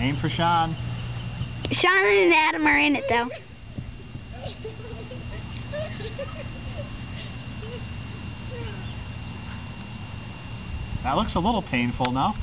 Aim for Sean. Sean and Adam are in it though. That looks a little painful now.